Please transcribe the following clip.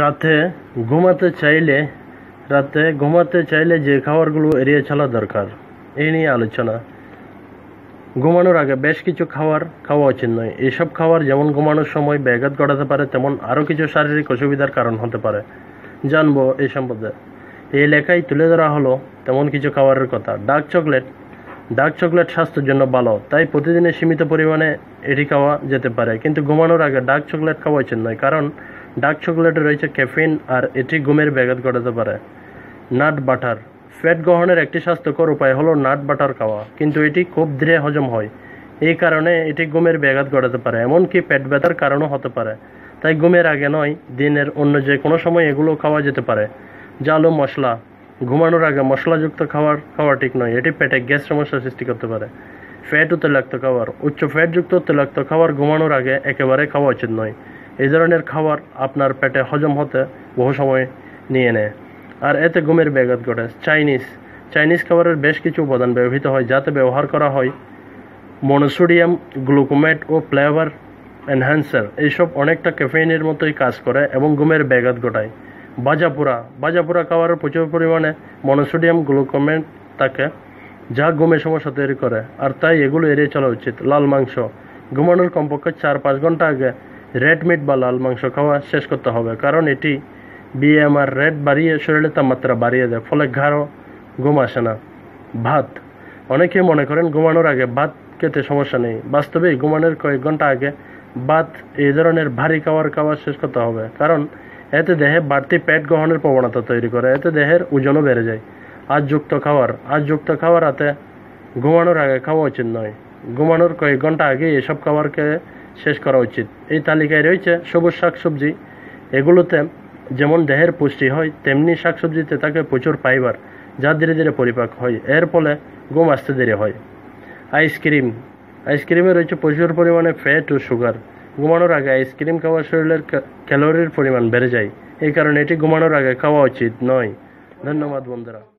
রাতে ঘুমাতে চাইলে, রাতে ঘুমাতে চাইলে যে খাবারগুলো এড়িয়ে চলা দরকার, এই নিয়ে আলোচনা। ঘুমানোর আগে বেশ কিছু খাবার খাওয়া উচিত নয়। এসব খাবার যেমন ঘুমানোর সময় ব্যাঘাত ঘটাতে পারে, তেমন আরও কিছু শারীরিক অসুবিধার কারণ হতে পারে। জানব এই সম্পর্কে এই লেখায় তুলে ধরা হলো তেমন কিছু খাবারের কথা। Dark chocolate. ডার্ক চকলেট স্বাস্থ্যের জন্য ভালো, তাই প্রতিদিনে সীমিত পরিমাণে এটি খাওয়া যেতে পারে। কিন্তু ঘুমানোর আগে ডার্ক চকলেট খাওয়া উচিত নয়, কারণ ডার্ক চকলেটে রয়েছে ক্যাফিন আর এটি ঘুমের ব্যাঘাত ঘটাতে পারে। Nut butter. ফ্যাট গ্রহণের একটি স্বাস্থ্যকর উপায় হলো নাট বাটার খাওয়া, কিন্তু এটি খুব ধীরে হজম হয়। এই কারণে এটি ঘুমের ব্যাঘাত ঘটাতে পারে, এমনকি পেট ব্যথার কারণও হতে পারে। তাই ঘুমের আগে নয়, দিনের অন্য যে কোনো সময় এগুলো খাওয়া যেতে পারে। জালো মশলা। ঘুমানোর আগে মশলাযুক্ত খাবার খাওয়া ঠিক নয়, এটি পেটে গ্যাস সমস্যা সৃষ্টি করতে পারে। ফ্যাট ও তৈলাক্ত খাবার উচ্চ ফ্যাটযুক্ত তৈলাক্ত খাবার ঘুমানোর আগে একেবারে খাওয়া উচিত নয়। এই ধরনের খাবার আপনার পেটে হজম হতে বহু সময় নিয়ে নেয়। আর এতে ঘুমের ব্যাঘাত ঘটে। চাইনিজ চাইনিজ খাবারের বেশ কিছু উপাদান ব্যবহৃত হয়, যাতে ব্যবহার করা হয় মনোসোডিয়াম, গ্লুকোমেট ও ফ্লেভার এনহ্যান্সার এইসব অনেকটা ক্যাফেইনের মতোই কাজ করে এবং ঘুমের ব্যাঘাত ঘটায়। বাজাপুরা বাজাপুরা খাবারের প্রচুর পরিমাণে মনোসোডিয়াম, গ্লুকোমেট থাকে, যা ঘুমের সমস্যা তৈরি করে। আর তাই এগুলো এড়িয়ে চলা উচিত। লাল মাংস ঘুমানোর কমপক্ষে চার পাঁচ ঘণ্টা আগে রেড মিট বা লাল মাংস খাওয়া শেষ করতে হবে। কারণ এটি বিএমআর রেড বাড়িয়ে শরীরের তাপমাত্রা বাড়িয়ে দেয়, ফলে ঘাড়ও ঘুম আসে না। ভাত। অনেকে মনে করেন ঘুমানোর আগে ভাত খেতে সমস্যা নেই। বাস্তবে ঘুমানোর কয়েক ঘণ্টা আগে ভাত এই ধরনের ভারী খাবার খাওয়া শেষ করতে হবে। কারণ এতে দেহে বাড়তি পেট গ্রহণের প্রবণতা তৈরি করে, এতে দেহের ওজনও বেড়ে যায়। আজযুক্ত খাবার। আজযুক্ত খাবার রাতে ঘুমানোর আগে খাওয়া উচিত নয়। ঘুমানোর কয়েক ঘণ্টা আগে এসব খাবারকে শেষ করা উচিত। এই তালিকায় রয়েছে সবুজ শাকসবজি। এগুলোতে যেমন দেহের পুষ্টি হয়, তেমনি শাকসবজিতে থাকে প্রচুর ফাইবার যা ধীরে ধীরে পরিপাক হয়। এর ফলে ঘুম আসতে দেরি হয়। আইসক্রিম। আইসক্রিমে রয়েছে প্রচুর পরিমাণে ফ্যাট ও সুগার। ঘুমানোর আগে আইসক্রিম খাওয়া শরীরের ক্যালোরির পরিমাণ বেড়ে যায়। এই কারণে এটি ঘুমানোর আগে খাওয়া উচিত নয়। ধন্যবাদ, বন্ধুরা।